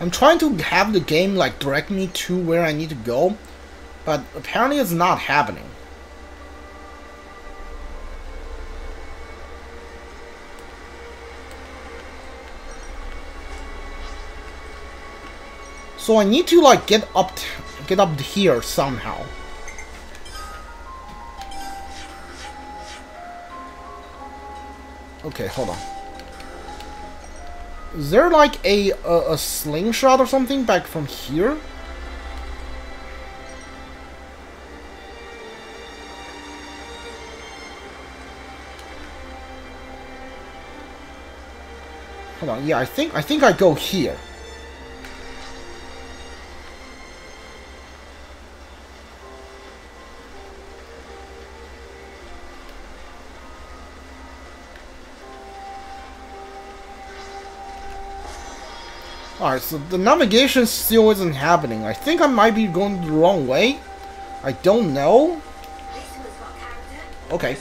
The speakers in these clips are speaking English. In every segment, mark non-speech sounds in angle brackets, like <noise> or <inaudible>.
I'm trying to have the game like direct me to where I need to go, but apparently it's not happening. So I need to like get up, get up here somehow. Okay, hold on. Is there like a, a, a slingshot or something back from here? Hold on, yeah, I think I think I go here. Alright, so the navigation still isn't happening. I think I might be going the wrong way. I don't know. Okay.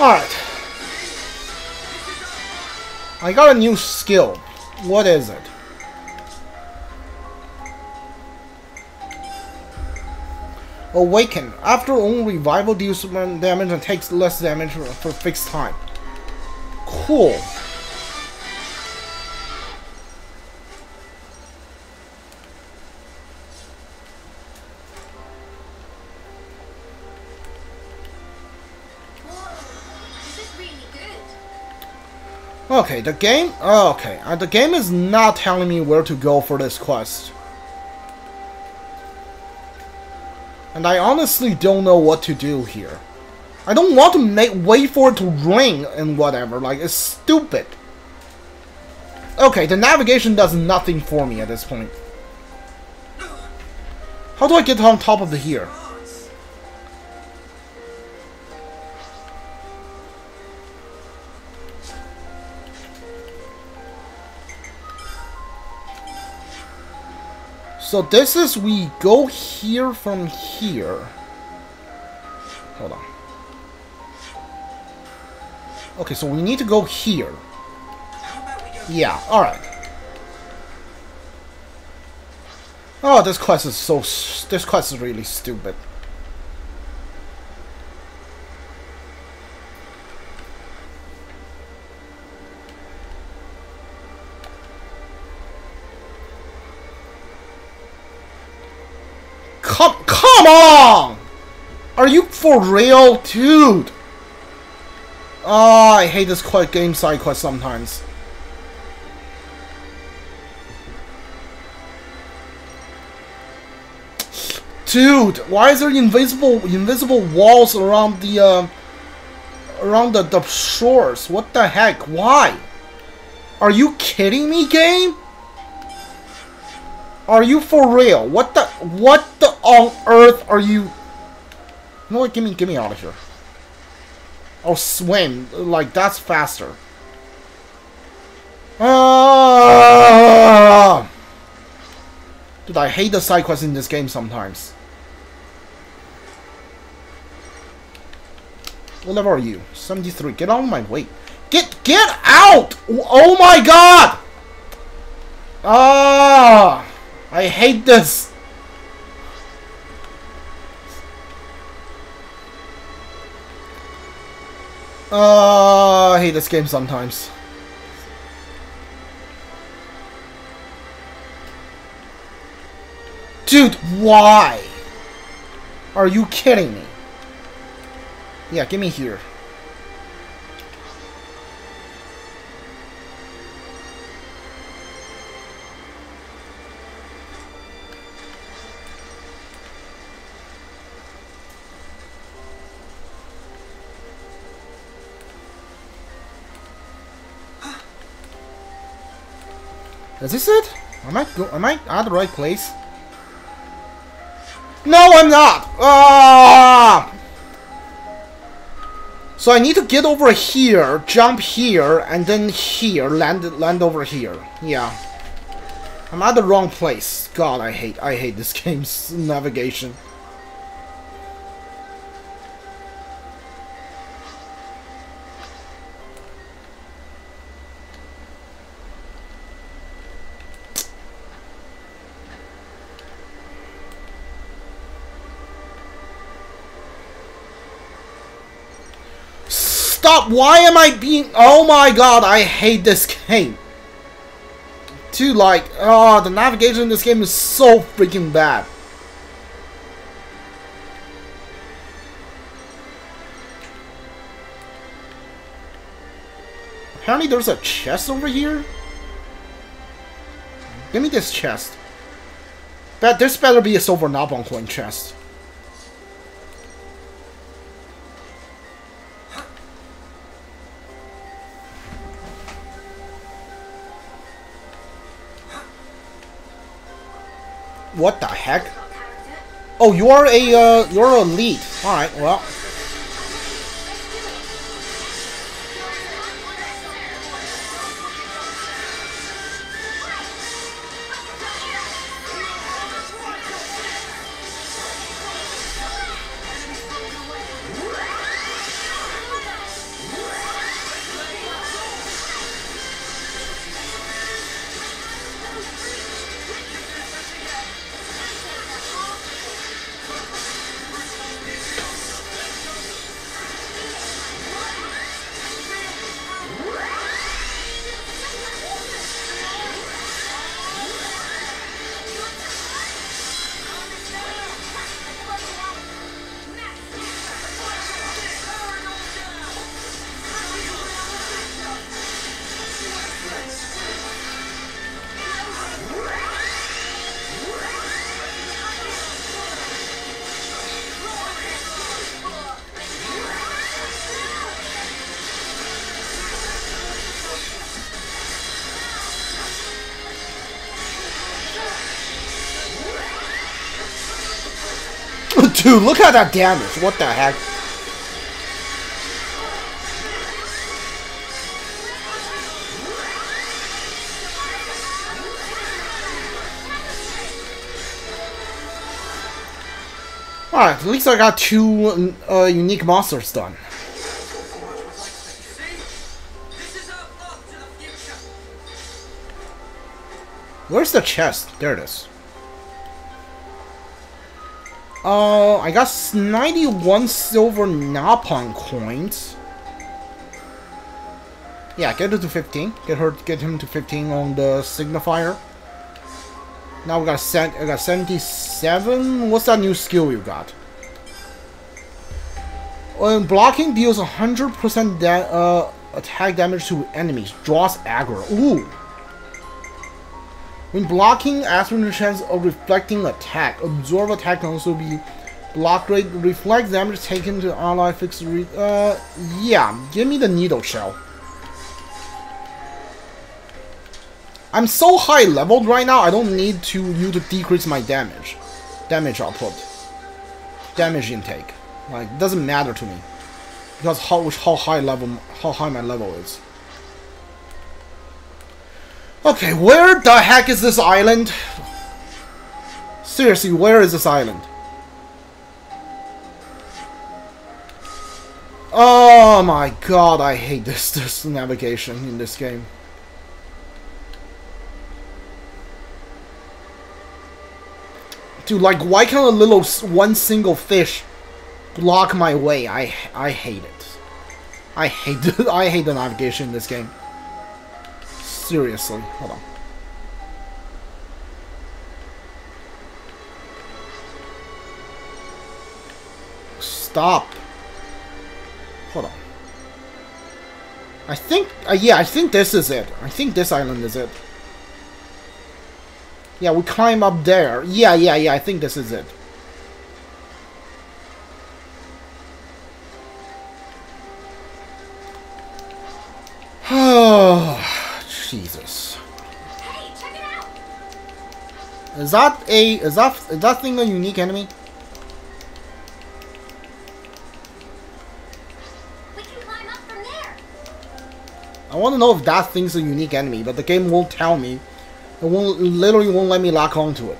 Alright. I got a new skill. What is it? Awaken. After own revival deals damage and takes less damage for fixed time. Cool. Okay, the game... Okay, uh, the game is not telling me where to go for this quest. And I honestly don't know what to do here. I don't want to make wait for it to ring and whatever, like, it's stupid. Okay, the navigation does nothing for me at this point. How do I get on top of the here? So this is we go here from here. Hold on. Okay, so we need to go here. Yeah, alright. Oh, this quest is so... This quest is really stupid. Come, come on! Are you for real? Dude! Oh, I hate this quite game side quest sometimes. Dude, why is there invisible invisible walls around the uh, around the, the shores? What the heck? Why? Are you kidding me, game? Are you for real? What the what the on earth are you? What? Give me give me out of here. I'll swim. Like that's faster. Ah! Dude, I hate the side quests in this game sometimes. What level are you? 73. Get out of my way. Get get out! Oh my god! Ah! I hate this. Uh, I hate this game sometimes. Dude, why? Are you kidding me? Yeah, give me here. Is this it? Am I go am I at the right place? No, I'm not! Ah! So I need to get over here, jump here, and then here, land land over here. Yeah. I'm at the wrong place. God, I hate I hate this <laughs> game's navigation. Stop! Why am I being... Oh my god, I hate this game. Too like, oh, the navigation in this game is so freaking bad. Apparently there's a chest over here. Give me this chest. But this better be a silver Nopon coin chest. What the heck? Oh, you are a, uh, you're a lead. Alright, well. Dude, look at that damage. What the heck? Alright, at least I got two uh, unique monsters done. Where's the chest? There it is. Uh, I got 91 silver Nopon coins. Yeah, get it to 15. Get her, get him to 15 on the signifier. Now we got set. I got 77. What's that new skill you got? When blocking deals 100% da uh, attack damage to enemies. Draws aggro. Ooh. When blocking, ask for the chance of reflecting attack. Absorb attack can also be block rate. Reflect damage taken to ally fixed Uh, yeah. Give me the needle shell. I'm so high leveled right now, I don't need to you to decrease my damage. Damage output. Damage intake. Like, doesn't matter to me. Because how, how high level, how high my level is. Okay, where the heck is this island? Seriously, where is this island? Oh my god, I hate this, <laughs> this navigation in this game. Dude, like, why can't a little, one single fish block my way? I, I hate it. I hate, <laughs> I hate the navigation in this game. Seriously, hold on. Stop. Hold on. I think, uh, yeah, I think this is it. I think this island is it. Yeah, we climb up there. Yeah, yeah, yeah, I think this is it. Oh, <sighs> <sighs> Jesus. Hey, check it out! Is that a, is that, is that thing a unique enemy? We can climb up from there. I want to know if that thing's a unique enemy, but the game won't tell me. It won't, literally won't let me lock onto it.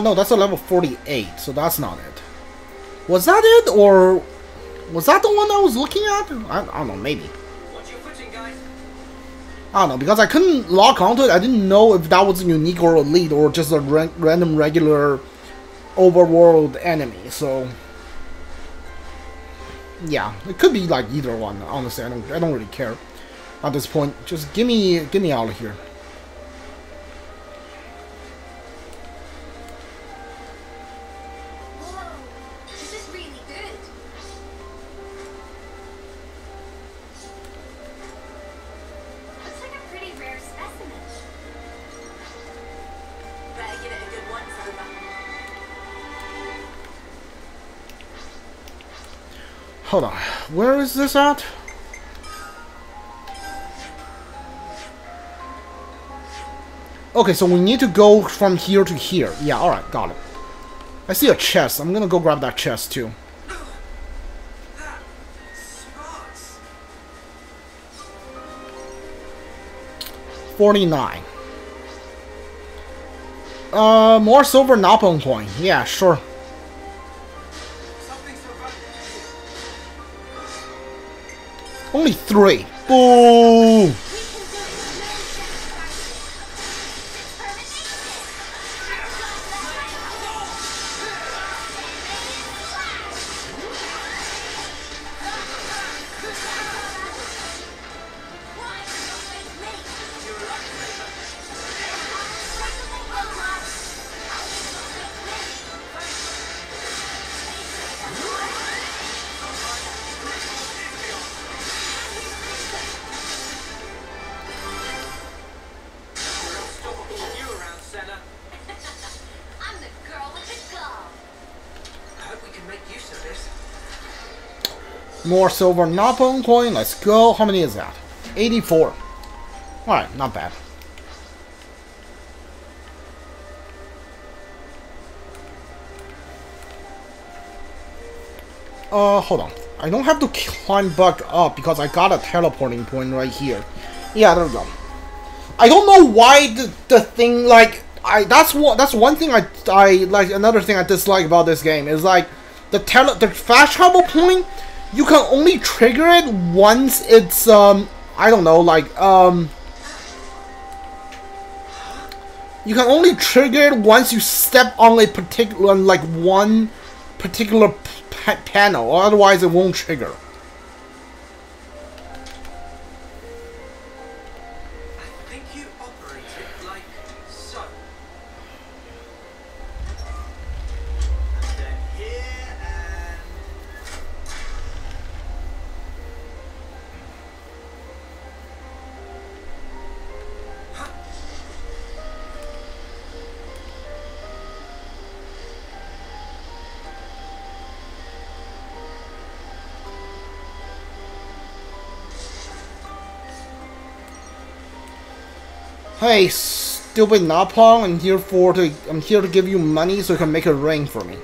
Uh, no, that's a level 48, so that's not it. Was that it, or was that the one I was looking at? I, I don't know, maybe. Footing. I don't know, because I couldn't lock onto it. I didn't know if that was a unique or elite, or just a ra random regular overworld enemy, so... Yeah, it could be like either one, honestly, I don't, I don't really care at this point. Just give me, get me out of here. Hold on, where is this at? Okay, so we need to go from here to here. Yeah, alright, got it. I see a chest. I'm gonna go grab that chest too. 49. Uh, more silver Nopon coin. Yeah, sure. Only three. Boo! Silver Nopon coin. Let's go. How many is that? 84. Alright, not bad. Uh, hold on. I don't have to climb back up because I got a teleporting point right here. Yeah, there we go. I don't know why the, the thing like I that's one that's one thing I I like another thing I dislike about this game is like the tele the fast travel point you can only trigger it once it's um I don't know like um you can only trigger it once you step on a particular like one particular panel otherwise it won't trigger. Hey, stupid Nopon, I'm here for to I'm here to give you money so you can make a ring for me.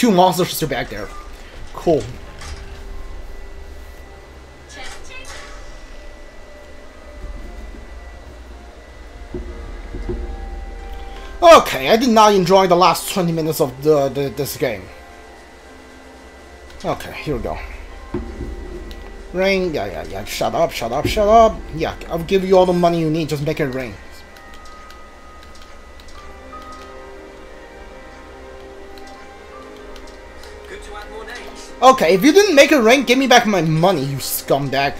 Two monsters are back there. Cool. Okay, I did not enjoy the last 20 minutes of the, the this game. Okay, here we go. Rain, yeah, yeah, yeah, shut up, shut up, shut up. Yeah, I'll give you all the money you need, just make it ring. Okay, if you didn't make a ring, give me back my money, you scumbag.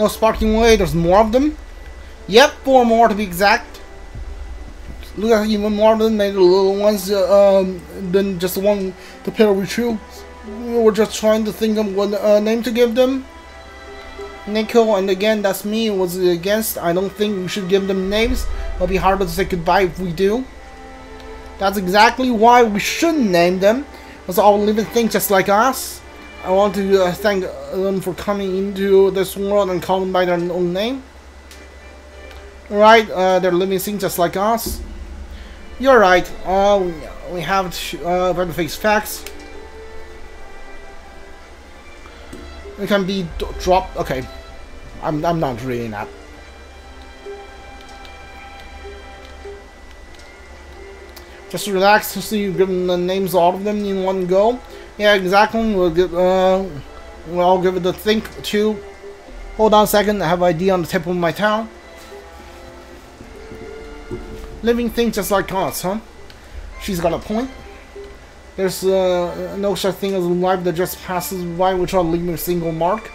No sparking way, there's more of them. Yep, four more to be exact. Look at even more of them, maybe the little ones uh, um, than just the one to pair. We were just trying to think of what uh, name to give them. Nico, and again, that's me, was against. I don't think we should give them names. It'll be harder to say goodbye if we do. That's exactly why we shouldn't name them. Because all living things just like us. I want to uh, thank them for coming into this world and calling by their own name. Right, uh, they're living things just like us. You're right. Uh, we, have to, uh, face facts. It can be dropped. Okay, I'm I'm not reading that. Just relax to see you give them the names of all of them in one go. Yeah, exactly. We'll give uh, we'll all give it a think too. Hold on a second. I have ID on the tip of my tongue. Living things just like us, huh? She's got a point. There's uh, no such thing as life that just passes by without leaving a single mark.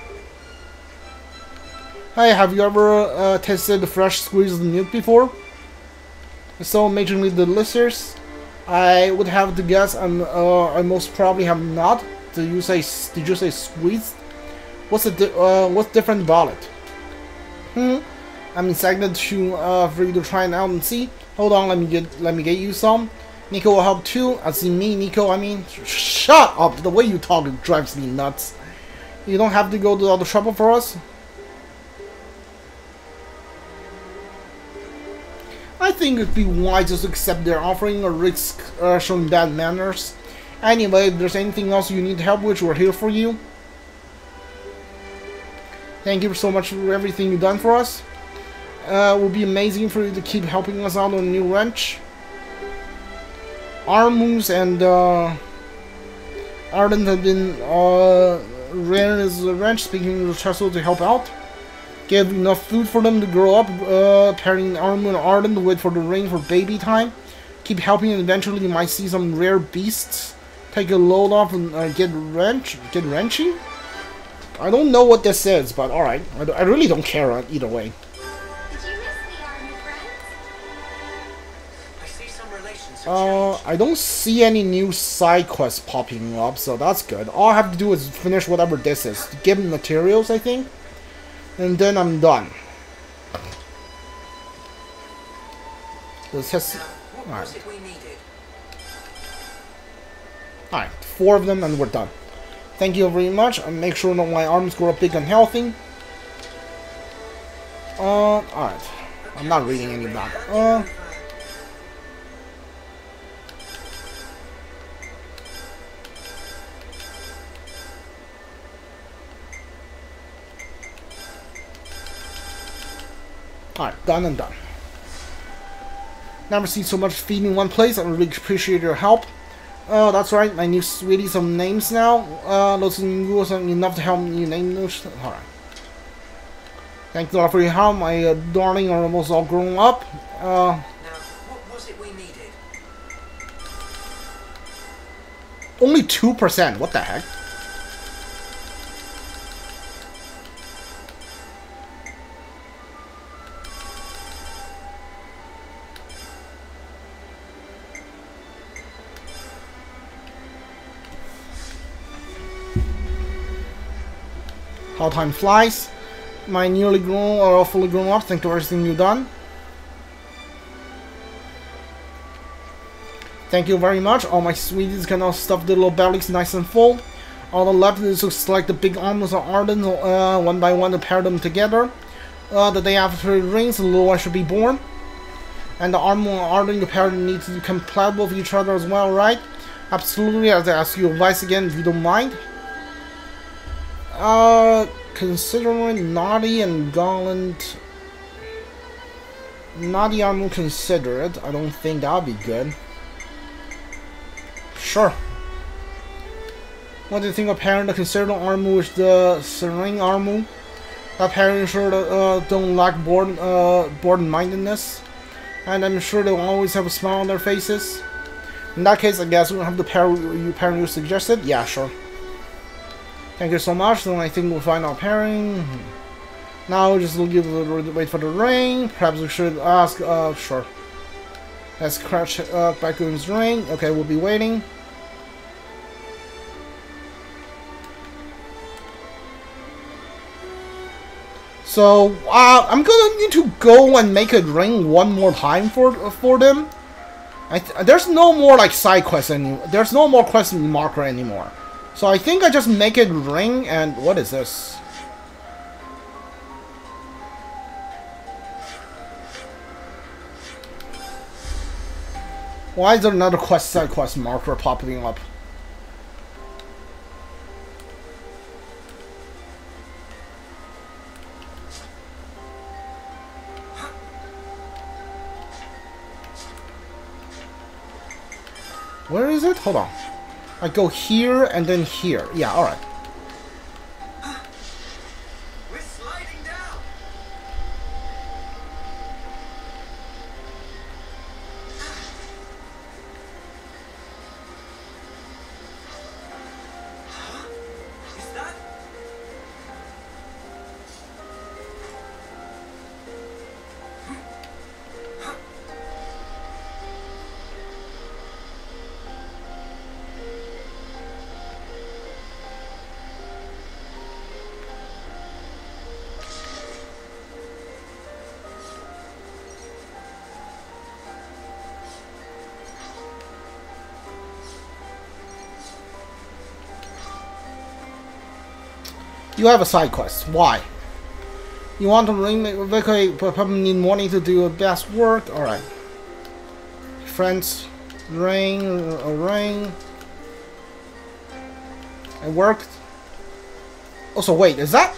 Hey, have you ever uh, tasted fresh squeezed milk before? So amazingly delicious. I would have to guess I'm, uh, I most probably have not. Did you say did you say squeezed? What's the uh, what's different about it? Hmm. I'm excited to uh, for you to try it out and see. Hold on, let me get let me get you some. Nico will help too. I see me, Nico. I mean, sh shut up. The way you talk drives me nuts. You don't have to go to all the trouble for us. I think it'd be wise to accept their offering or risk uh, showing bad manners. Anyway, if there's anything else you need help with, we're here for you. Thank you so much for everything you've done for us. Uh, it would be amazing for you to keep helping us out on a new wrench. Armus and uh, Arden have been uh, ran as a wrench, speaking to Trestle to help out. Give enough food for them to grow up, uh, pairing Armu and Arden to wait for the rain for baby time. Keep helping and eventually you might see some rare beasts. Take a load off and uh, get wrench, get wrenching? I don't know what this is, but alright. I, I really don't care uh, either way. Did you miss the army friends? I see some relations have Uh. I don't see any new side quests popping up, so that's good. All I have to do is finish whatever this is. Give them materials, I think. And then I'm done. This has... Alright. was it we needed? Alright, four of them and we're done. Thank you very much, and make sure that my arms grow big and healthy. Uh, alright. I'm not reading any of that. Uh, alright, done and done. Never seen so much feed in one place. I really appreciate your help. Oh, that's right. My new sweetie some names now. Uh, those rules are enough to help me name those. Alright. Thank you all for your help. My uh, darling are almost all grown up. Uh, Now, what was it we needed? only 2%. What the heck? How time flies. My nearly grown or fully grown up. Thank you for everything you've done. Thank you very much. All my sweeties can now stuff the little bellies nice and full. On the left is looks like the big arms of Arden, uh, one by one to pair them together. Uh, the day after it rains, the little one should be born. And the arm and Arden, the pair need to be compatible with each other as well, right? Absolutely, as I ask you advice again, if you don't mind. Uh, considering Naughty and Garland... Naughty I will consider it. I don't think that'll be good. Sure. What do you think of pairing the considered armor with the serene armor? That pairing sure uh, don't lack bored, uh, bored-mindedness. And I'm sure they'll always have a smile on their faces. In that case, I guess we'll have the pair you pairing you suggested. Yeah, sure. Thank you so much. Then I think we'll find our pairing. Now just give wait for the ring. Perhaps we should ask. Uh, sure. Let's crash uh, back in his ring. Okay, we'll be waiting. So uh, I'm gonna need to go and make a ring one more time for for them. I th there's no more like side quests any. There's no more quest marker anymore. So I think I just make it ring and what is this? Why is there another quest side quest marker popping up? Where is it? Hold on. I go here and then here. Yeah, alright. You have a side quest. Why? You want to ring Vicky probably need money to do your best work? Alright. Friends, ring, a ring. It worked. Also, wait, is that?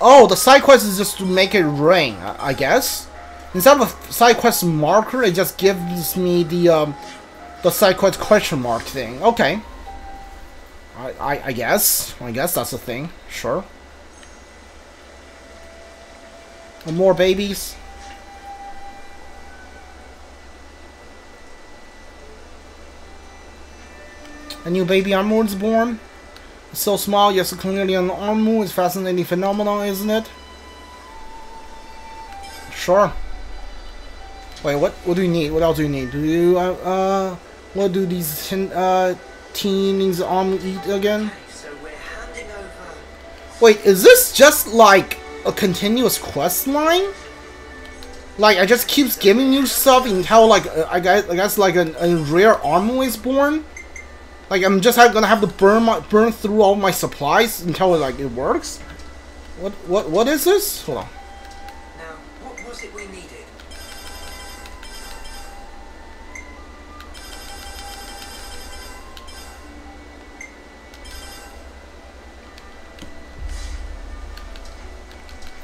Oh, the side quest is just to make it rain, I I guess. Instead of a side quest marker, it just gives me the um, the side quest question mark thing. Okay. I, I, guess. I guess that's a thing. Sure. And more babies. A new baby Armu is born. It's so small, yet so clearly an Armu. It's fascinating phenomenon, isn't it? Sure. Wait, what? What do you need? What else do you need? Do you uh, uh what do these uh teens arm eat again? Wait, is this just like a continuous quest line? Like, I just keeps giving you stuff until like uh, I guess I guess like a, a rare armor is born. Like I'm just gonna have to burn my burn through all my supplies until like it works. What what what is this? Hold on.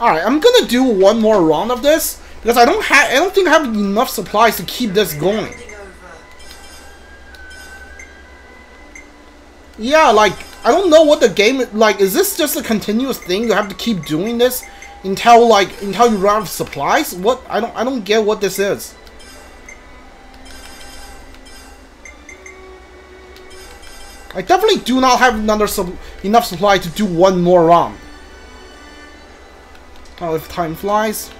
Alright, I'm gonna do one more round of this Because I don't have, I don't think I have enough supplies to keep this going. Yeah, like, I don't know what the game, like, is this just a continuous thing? You have to keep doing this until, like, until you run out of supplies? What, I don't, I don't get what this is. I definitely do not have another sup enough supply to do one more round. Oh, if time flies.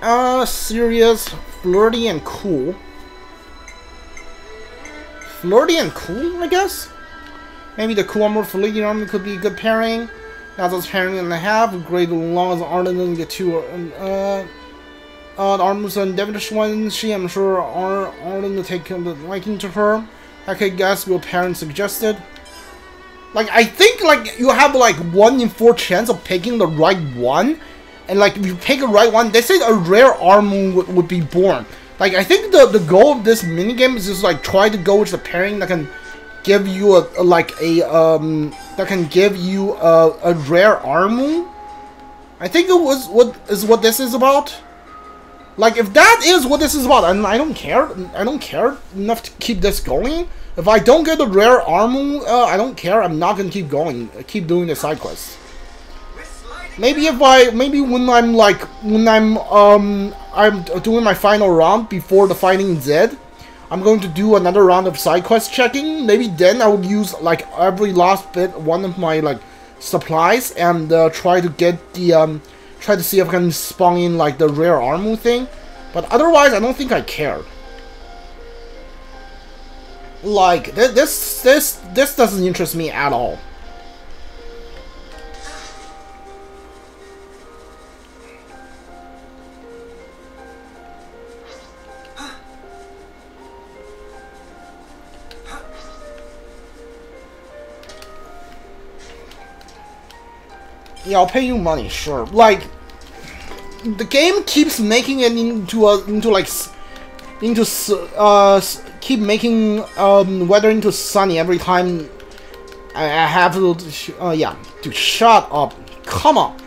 Uh, serious, flirty, and cool. Flirty and cool, I guess? Maybe the cool armor flirty armor could be a good pairing. Now those pairing and a half, great long as Arden and the two uh uh the armors and devilish one, she I'm sure are Arden to take a liking to her. I could guess what parents suggested. Like I think like you have like one in four chance of picking the right one and like if you pick a right one, they say a rare armor would, would be born. Like I think the the goal of this minigame is just like try to go with the pairing that can give you a, a like a um that can give you a, a rare armor. I think it was what is what this is about. Like if that is what this is about, and I don't care, I don't care enough to keep this going. If I don't get the rare armor, uh, I don't care. I'm not gonna keep going, keep doing the side quests. Maybe if I, maybe when I'm like, when I'm, um, I'm doing my final round before the fighting Zed, I'm going to do another round of side quest checking. Maybe then I would use like every last bit, one of my like supplies, and uh, try to get the, um, try to see if I can spawn in like the rare armor thing. But otherwise, I don't think I care. Like th this, this, this doesn't interest me at all. Yeah, I'll pay you money, sure. Like, the game keeps making it into a into like into uh keep making um weather into sunny every time I, I have to uh yeah. Dude shut up. Come on.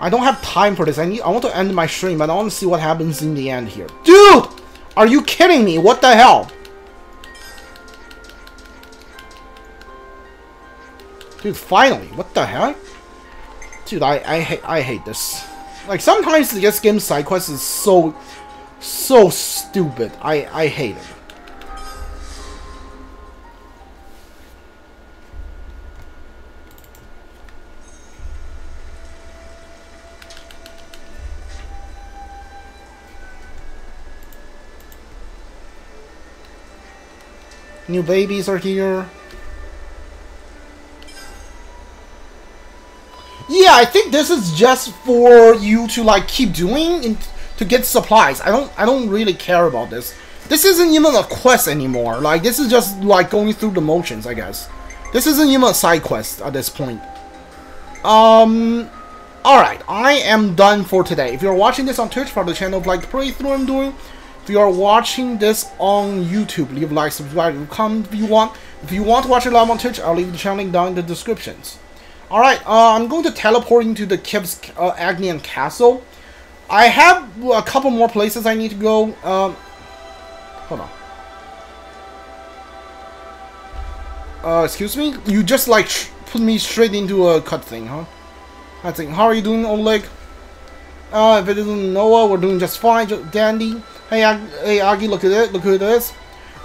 I don't have time for this. I need I want to end my stream but I want to see what happens in the end here. Dude! Are you kidding me? What the hell? Dude finally. What the hell Dude, I I hate I hate this. Like sometimes the this game side quest is so so stupid. I I hate it. New babies are here. Yeah, I think this is just for you to like keep doing and to get supplies. I don't I don't really care about this. This isn't even a quest anymore. Like this is just like going through the motions, I guess. This isn't even a side quest at this point. Um Alright, I am done for today. If you're watching this on Twitch, of the channel, like play through I'm doing. If you are watching this on YouTube, leave a like, subscribe, comment if you want. If you want to watch it live on Twitch, I'll leave the channel link down in the descriptions. Alright, uh, I'm going to teleport into the Kip's uh, Agnian Castle. I have a couple more places I need to go. Um, hold on. Uh, excuse me? You just like put me straight into a cut thing, huh? I think. How are you doing, Oleg? Uh, if it isn't Noah, we're doing just fine. Just dandy. Hey, Ag hey, Agi, look at it. Look who it is.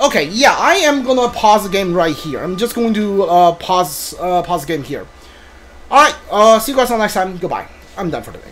Okay, yeah, I am gonna pause the game right here. I'm just going to uh, pause uh, pause the game here. Alright, uh, see you guys on next time. Goodbye. I'm done for today.